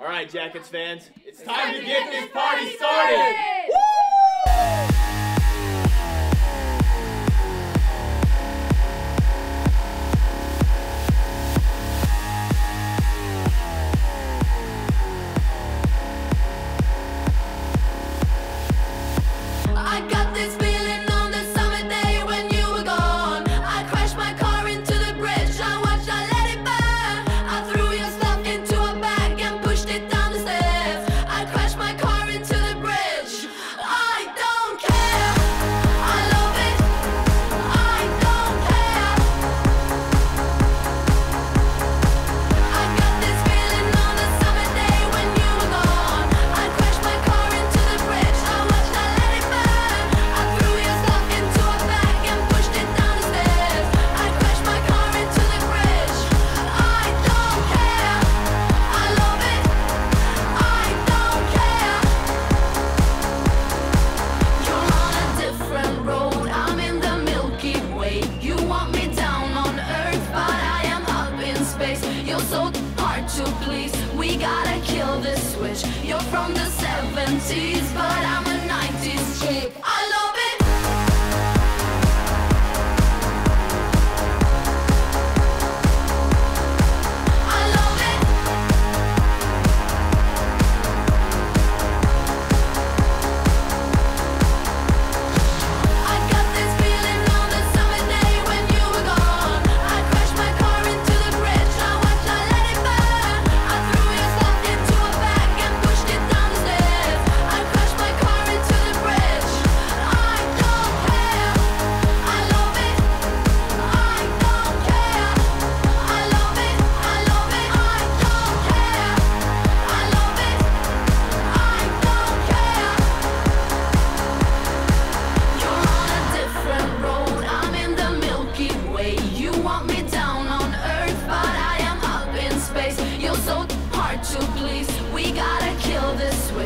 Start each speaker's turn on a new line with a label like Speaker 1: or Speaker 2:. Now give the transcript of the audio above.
Speaker 1: All right, Jackets fans, it's time to get this party started.
Speaker 2: Woo! to please. We gotta kill this switch. You're from the 70s But I'm a 90s chick.